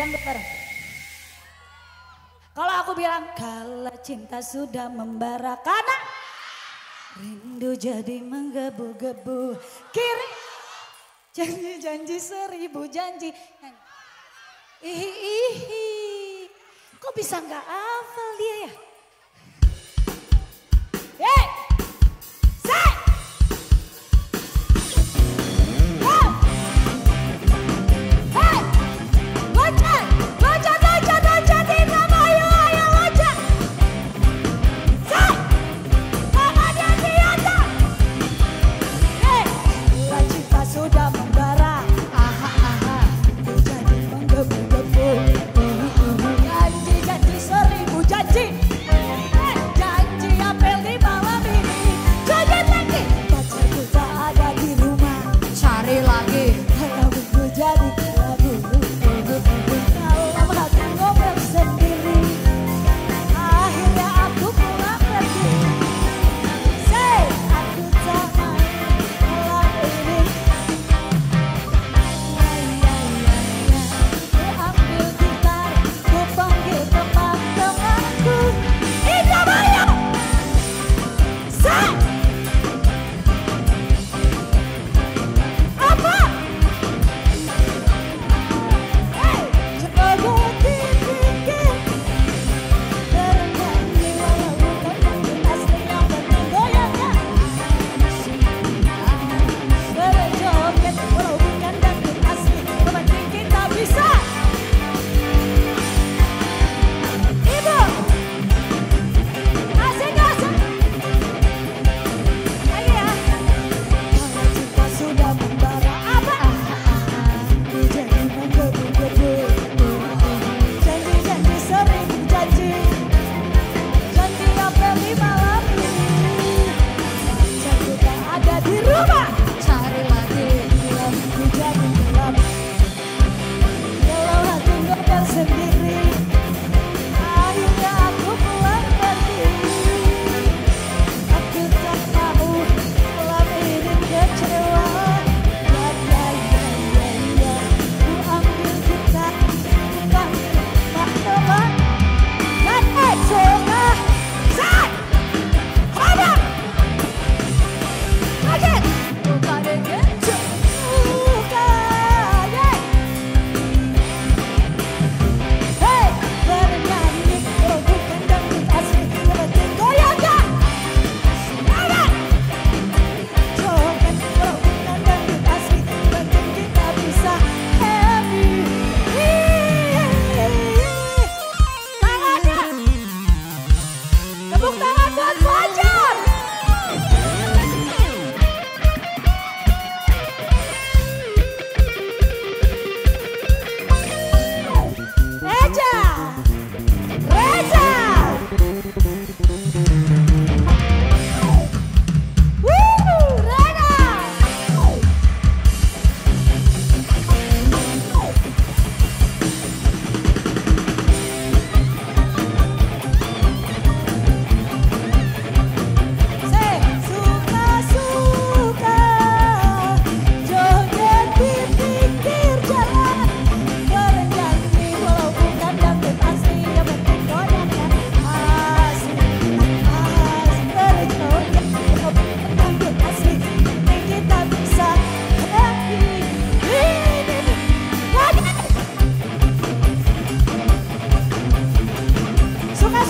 Dangdut bareng. Kalau aku bilang kala cinta sudah membara karena rindu jadi menggebu-gebu kiri janji-janji seribu janji. Ihi, ihi. Kok bisa nggak hafal dia ya?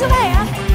Số về?